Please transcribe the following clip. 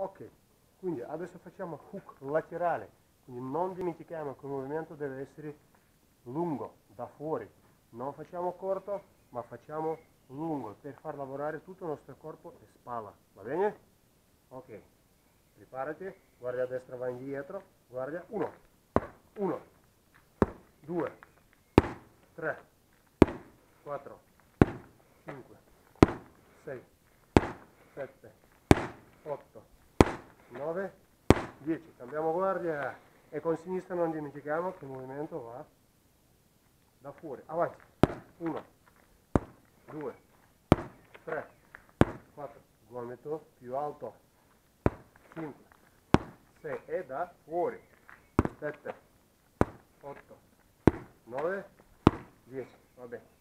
ok quindi adesso facciamo hook laterale quindi non dimentichiamo che il movimento deve essere lungo da fuori non facciamo corto ma facciamo lungo per far lavorare tutto il nostro corpo e spalla va bene? ok preparati guarda a destra va indietro guarda 1 1 2 3 4 5 6 7 8 9 10 cambiamo guardia e con sinistra non dimentichiamo che il movimento va da fuori. Avanti. 1 2 3 4 gomito più alto. 5 6 e da fuori. 7 8 9 10 va bene